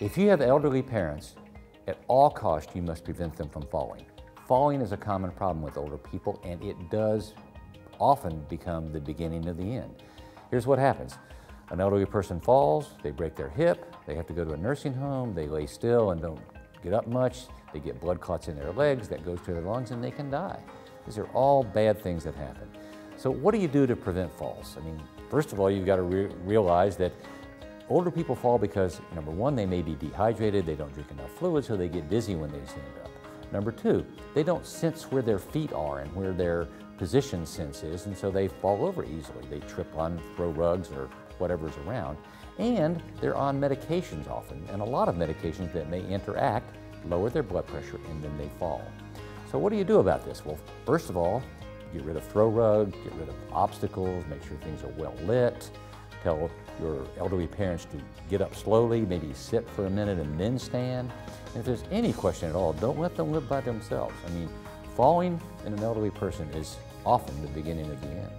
If you have elderly parents, at all costs you must prevent them from falling. Falling is a common problem with older people and it does often become the beginning of the end. Here's what happens. An elderly person falls, they break their hip, they have to go to a nursing home, they lay still and don't get up much, they get blood clots in their legs, that goes to their lungs and they can die. These are all bad things that happen. So what do you do to prevent falls? I mean, first of all, you've got to re realize that older people fall because, number one, they may be dehydrated, they don't drink enough fluid, so they get dizzy when they stand up. Number two, they don't sense where their feet are and where their position sense is, and so they fall over easily. They trip on throw rugs or whatever's around. And they're on medications often, and a lot of medications that may interact, lower their blood pressure, and then they fall. So what do you do about this? Well, first of all, get rid of throw rugs, get rid of obstacles, make sure things are well lit, tell your elderly parents to get up slowly, maybe sit for a minute and then stand. And if there's any question at all, don't let them live by themselves. I mean, falling in an elderly person is often the beginning of the end.